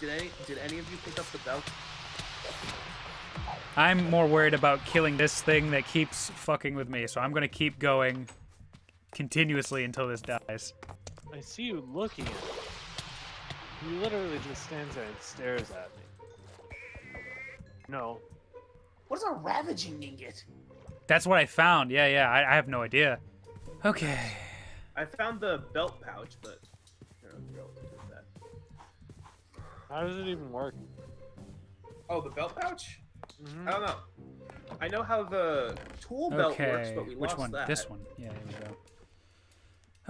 Did any did any of you pick up the belt? I'm more worried about killing this thing that keeps fucking with me, so I'm gonna keep going continuously until this dies. I see you looking at it. He literally just stands there and stares at me. No. What is a ravaging ingot? That's what I found. Yeah, yeah. I, I have no idea. Okay. I found the belt pouch, but I don't know if you're able to do that. How does it even work? Oh, the belt pouch? Mhm. I don't know. I know how the tool belt Okay. works, but we Which lost one? that. This one. Yeah, here we go.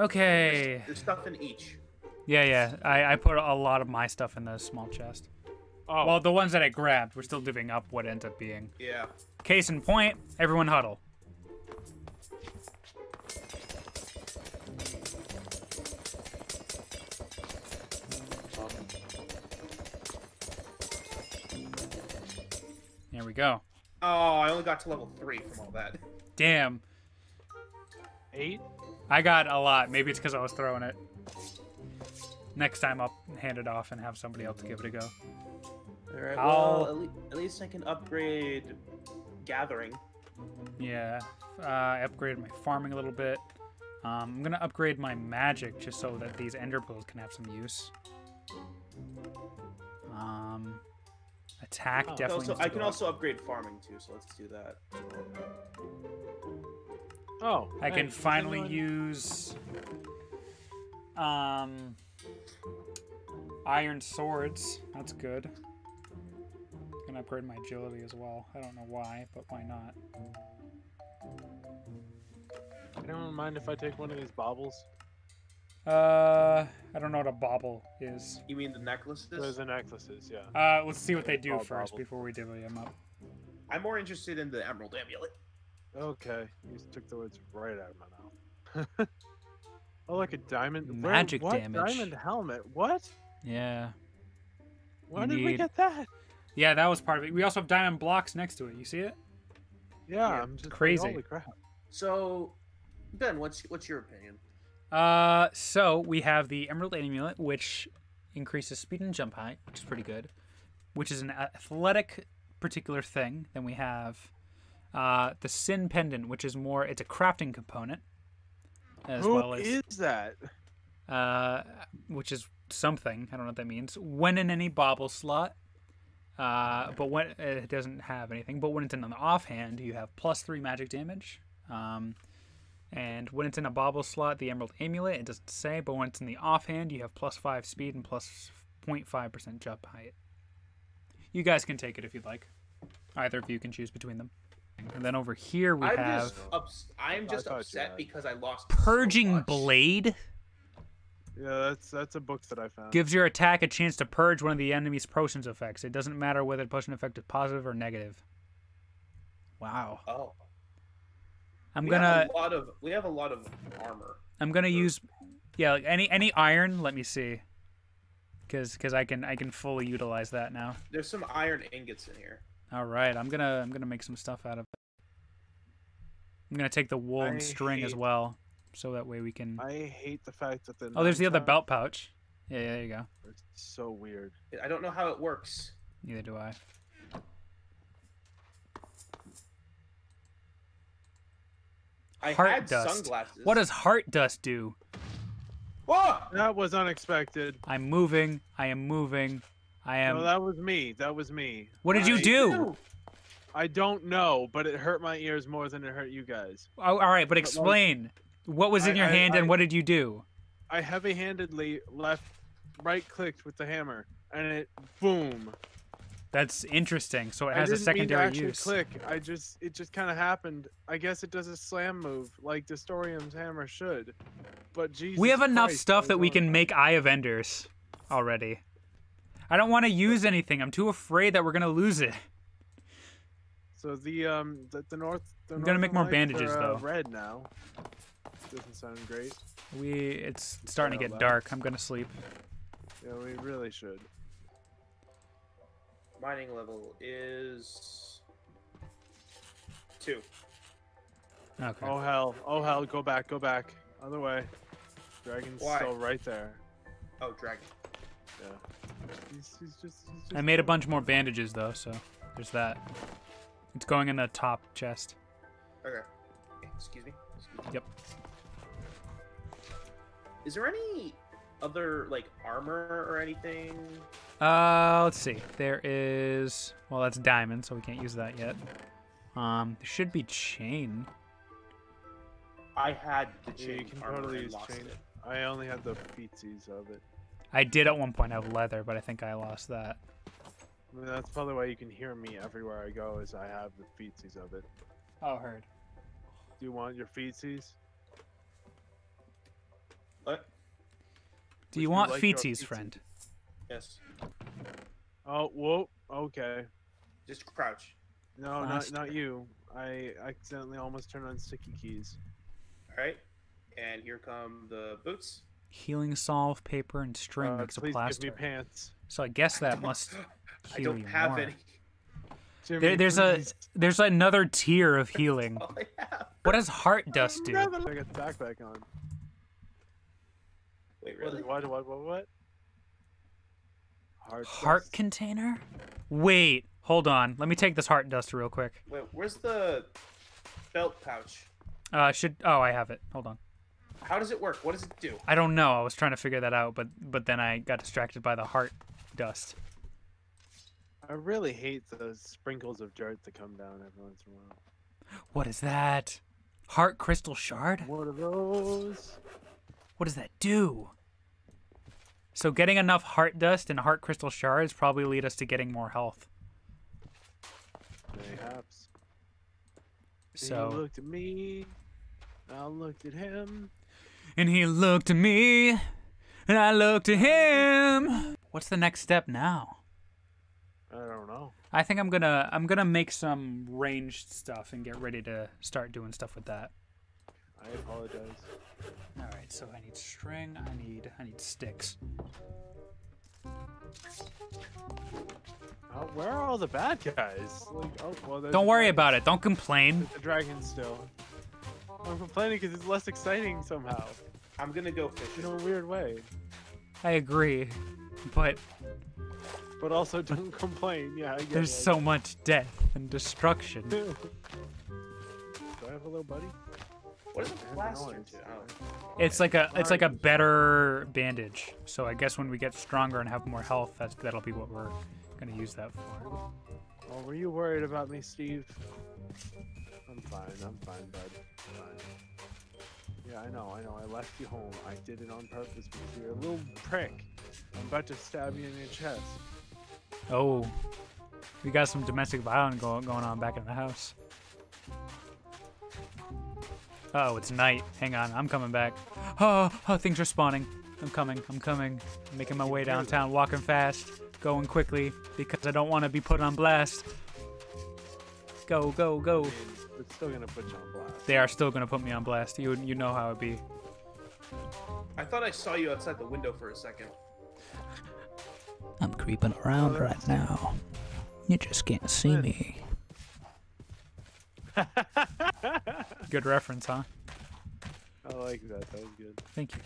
Okay. There's stuff in each. Yeah, yeah. I, I put a lot of my stuff in the small chest. Oh, Well, the ones that I grabbed, we're still divvying up what ends up being. Yeah. Case in point, everyone huddle. We go. Oh, I only got to level three from all that. Damn. eight? I got a lot. Maybe it's because I was throwing it. Next time I'll hand it off and have somebody else give it a go. All right. I'll- Well, at, le- at least I can upgrade gathering. Yeah, uh, I upgraded my farming a little bit. Um, I'm gonna upgrade my magic just so that these ender pearls can have some use. Um, attack Oh. definitely. Also, needs to I can up. also upgrade farming too, so let's do that. Oh. I can finally anyone- use um iron swords. That's good. Gonna upgrade my agility as well. I don't know why, but why not? Anyone mind if I take one of these baubles? Uh, I don't know what a bauble is. You mean the necklaces? Those are necklaces, yeah. Uh, let's see what they do Oh, first bauble. before we divvy them up. I'm more interested in the emerald amulet. Okay, you just took the words right out of my mouth. oh, like a diamond. where- Magic what? damage. Diamond helmet. What? Yeah. When You did we get that? Yeah, that was part of it. We also have diamond blocks next to it. You see it? Yeah, Yeah, I'm just like, crazy. Holy crap! So, Ben, what's what's your opinion? Uh, so we have the Emerald Amulet, which increases speed and jump height, which is pretty good. Which is an athletic particular thing. Then we have uh, the Sin Pendant, which is more. It's a crafting component, as Who well as is that? uh, which is something. I don't know what that means. When in any bauble slot, uh, but when it doesn't have anything. But when it's in an offhand, you have plus three magic damage. Um, and when it's in a bauble slot, the Emerald Amulet, it doesn't say. But when it's in the offhand, you have plus five speed and plus plus 0.5 percent jump height. You guys can take it if you'd like. Either of you can choose between them. And then over here we I'm have just ups- I'm just thought upset because I lost. so Purging much. Blade. Yeah, that's that's a book that I found. Gives your attack a chance to purge one of the enemy's potions effects. It doesn't matter whether the potion effect is positive or negative. Wow. Oh, I'm we gonna have a lot of we have a lot of armor. I'm gonna use yeah, like any any iron, let me see. Cuz cuz I can I can fully utilize that now. There's some iron ingots in here. All right, I'm going to I'm going to make some stuff out of it. I'm going to take the wool and I string as well so that way we can I hate the fact that the Oh, there's the other belt pouch. Yeah, yeah, there you go. is so weird. I don't know how it works. Neither do I. I Heart had dust. sunglasses. What does heart dust do? Whoa! That was unexpected. I'm moving. I am moving. I am no, that was me. That was me. What did you I- do? I don't know, but it hurt my ears more than it hurt you guys. Oh, all right, but like- explain. What was in I- your I- hand and what did you do? I heavy-handedly left, right-clicked with the hammer, and it boom. That's interesting. So it has a didn't mean to secondary actually use. click. I just it just kind of happened. I guess it does a slam move like Distorium's hammer should. But Jesus We have enough Christ, stuff that we can make Eye of Enders already. I don't want to use anything. I'm too afraid that we're gonna lose it. So the um the, the north. The I'm gonna make more bandages, are, uh, though. Red now. Doesn't sound great. We it's starting to get dark. I'm gonna sleep. Yeah, we really should. Mining level is two. Okay. Oh hell! Oh hell! Go back! Go back! Other way. Dragon's Why? still right there. Oh, dragon. Yeah. He's, he's just, he's just I made a bunch more bandages though, so there's that. It's going in the top chest. Okay. Excuse me. Excuse me. Yep. Is there any other like armor or anything? Uh, let's see. There is. Well, that's diamond, so we can't use that yet. Um, there should be chain. I had the Yeah, chain you can armor totally and use lost chain. it. I only had the feetsies of it. I did at one point have leather, but I think I lost that. I mean, that's probably why you can hear me everywhere I go, is I have the feetsies of it. Oh, heard. Do you want your feetsies? What? Do you Would you want like feetsies, feetsies? friend? Yes. Oh, whoa. Okay. Just crouch. No, not Faster. not you. I accidentally almost turned on sticky keys. All right. And here come the boots. Healing salve, paper, and string Uh, makes a please plaster. give me pants. So I guess that must I heal don't you have more. any. Jimmy, There, there's a there's another tier of healing. All I have. What does heart dust do? I got the backpack on. Wait, What- really? What? What? What? What? Heart. Heart dust. container? Wait, hold on. Let me take this heart dust real quick. Wait, where's the belt pouch? Uh, should oh I have it. Hold on. How does it work? What does it do? I don't know. I was trying to figure that out, but but then I got distracted by the heart dust. I really hate those sprinkles of dirt that come down every once in a while. What is that? Heart crystal shard? What are those? What does that do? So getting enough heart dust and heart crystal shards probably lead us to getting more health. He So looked at me. I looked at him. and he looked at me and I looked at him. What's the next step now? I don't know. I think I'm gonna I'm gonna make some ranged stuff and get ready to start doing stuff with that. I apologize. All right, so I need string. I need I need sticks. Oh, where are all the bad guys? Like, oh, well, Don't worry dragon. about it. Don't complain. There's the dragon still. I'm complaining because it's less exciting somehow. I'm gonna go fishing. In a weird way. I agree, but But also don't complain. Yeah, I get there's it. so much death and destruction. Do I have a little buddy? What is a plaster? to-. It's like a it's like a better bandage. So I guess when we get stronger and have more health, that's that'll be what we're gonna use that for. Oh, were you worried about me, Steve? I'm fine. I'm fine, bud. I'm fine. Yeah, I know. I know. I left you home. I did it on purpose because you're a little prick. I'm about to stab you in your chest. Oh, we got some domestic violence going going on back in the house. Oh, it's night. Hang on, I'm coming back. Oh, oh, things are spawning. I'm coming. I'm coming. I'm making my way downtown, walking fast, going quickly because I don't want to be put on blast. Go, go, I go. mean, it's still gonna put you on blast. They are still gonna put me on blast. You you know how it be. I thought I saw you outside the window for a second. I'm creeping around right now. You just can't see me. Good reference, huh? I like that. That was good. Thank you.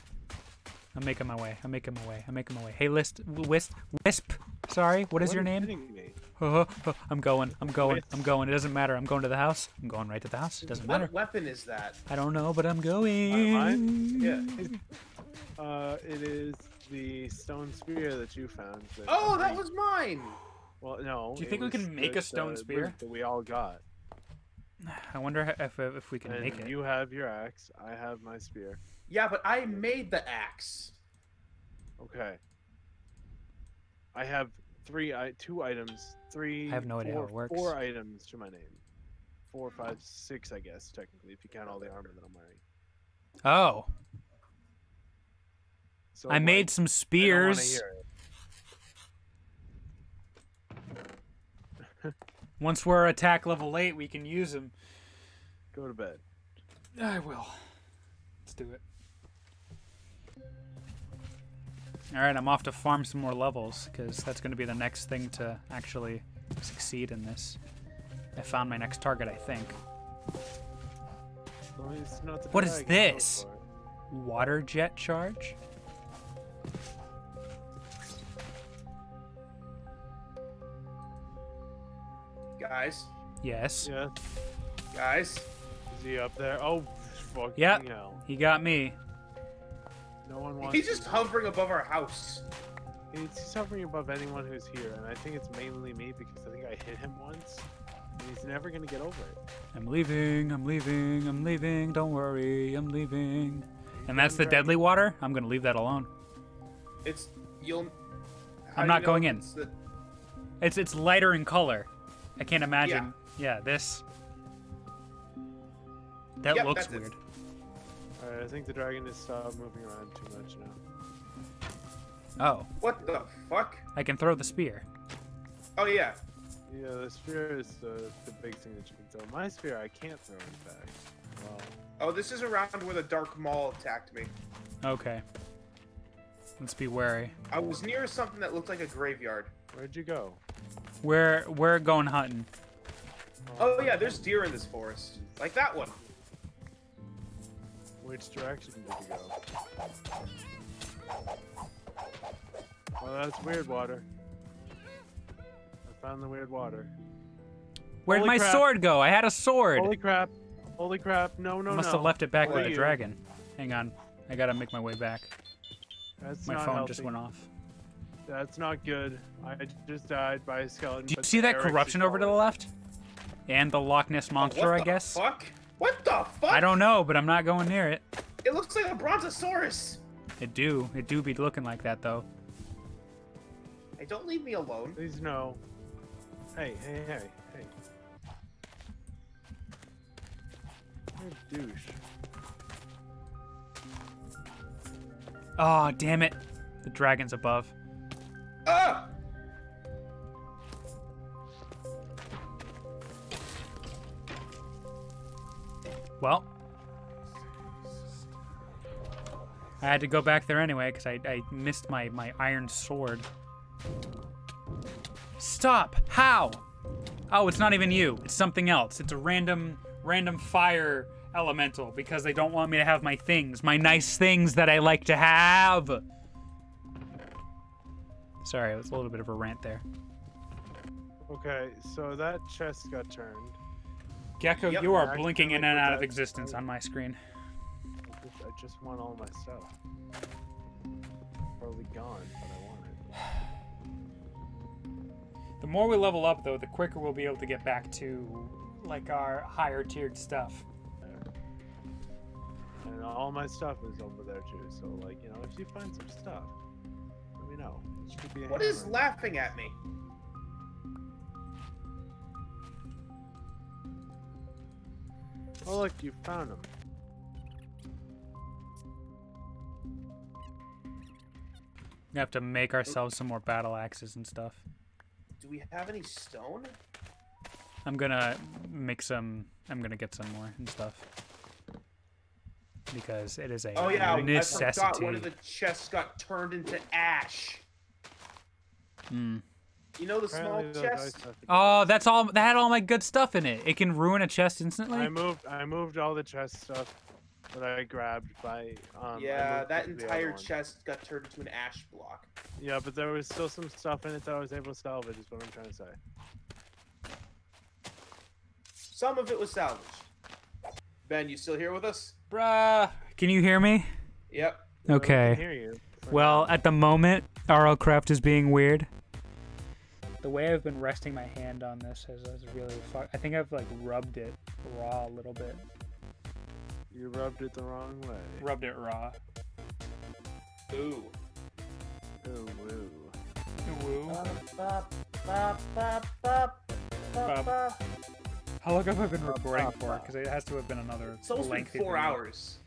I'm making my way. I'm making my way. I'm making my way. Hey, list, wisp, wisp. Sorry, what is What your name? Oh, oh, oh, I'm going. I'm going. I'm going. It doesn't matter. I'm going to the house. I'm going right to the house. It doesn't What matter. What weapon is that? I don't know, but I'm going. mine? Yeah. Uh, it is the stone spear that you found. that- Oh, that was mine. Well, no. Do you think we can make a stone the spear? That we all got. I wonder if if we can and make it. you have your axe. I have my spear. Yeah, but I made the axe. Okay. I have three, I two items. Three. I have no idea how four- it works. Four items to my name. Four, five, six, I guess technically, if you count all the armor that I'm wearing. Oh, So I made like, some I don't spears. Once we're attack level eight, we can use them. Go to bed. I will. Let's do it. Alright, I'm off to farm some more levels, because that's going to be the next thing to actually succeed in this. I found my next target, I think. What is this? Water jet charge? Guys? Yes? Yeah. Guys? Is he up there? Oh, fucking yeah. hell. He got me. No one wants. He's just hovering above our house. He's, he's hovering above anyone who's here, and I think it's mainly me because I think I hit him once, and he's never gonna get over it. I'm leaving. I'm leaving. I'm leaving. Don't worry. I'm leaving. And that's the deadly water. I'm gonna leave that alone. It's you'll. I'm not you know going in. it's the- It's it's lighter in color. I can't imagine. Yeah, yeah this. That Yep, looks weird. it. Weird. Alright, I think the dragon has stopped moving around too much now. Oh, What the fuck? I can throw the spear. Oh yeah. Yeah, the spear is the, the big thing that you can throw. My spear, I can't throw in fact. Well, Oh, this is around where the dark maul attacked me. Okay. Let's be wary. I was near something that looked like a graveyard. where'd you go? We're we're going hunting. Oh yeah, there's deer in this forest. Like that one. Which direction did you go? Well, that's weird water. I found the weird water. Where'd Holy my crap. sword go? I had a sword. Holy crap! Holy crap! No, no, I must no. have left it back What with the dragon. Hang on. I gotta make my way back. That's My not phone healthy. just went off. That's not good. I just died by a skeleton. Do you see that corruption over to the left? And the Loch Ness Oh, monster, what I the guess. Fuck? What the fuck? I don't know, but I'm not going near it. It looks like a brontosaurus. It do. It do be looking like that though. Hey, don't leave me alone. Please no. Hey, hey, hey, hey. You're a douche. Oh, damn it. The dragon's above. Ah! Well, I had to go back there anyway because I, I missed my, my iron sword. Stop! How? Oh, it's not even you. It's something else. It's a random random fire elemental because they don't want me to have my things, my nice things that I like to have. Sorry, it was a little bit of a rant there. Okay, so that chest got turned. Gecko, Yep. you are I blinking in and out of existence on my screen. I just- I just want all my stuff. Probably gone, but I want it. The more we level up, though, the quicker we'll be able to get back to like our higher tiered stuff. And all my stuff is over there too. So like, you know, if you find some stuff, let me know. Be a What is hammer. laughing at me? Oh look, you found them. We have to make ourselves some more battle axes and stuff. Do we have any stone? I'm gonna make some. I'm gonna get some more and stuff because it is a Oh yeah, I necessity. forgot one of the chests got turned into ash. Hmm. You know the small Apparently those chest? dice have to- Oh, that's all. That had all my good stuff in it. It can ruin a chest instantly. I moved. I moved all the chest stuff that I grabbed by. Um, yeah, that it to the entire chest got turned into an ash block. Yeah, but there was still some stuff in it that I was able to salvage. Is what I'm trying to say. Some of it was salvaged. Ben, you still here with us? Bruh, can you hear me? Yep. I can Okay. hear you. Well, at the moment, RL Craft is being weird. The way I've been resting my hand on this has, has really fuck. I think I've like rubbed it raw a little bit. you rubbed it the wrong way. Rubbed it raw. Ooh. Ooh, woo. Woo. Bop, bop, bop, bop, bop, bop. How long have I been recording for? Because it has to have been another It's almost been four video. hours.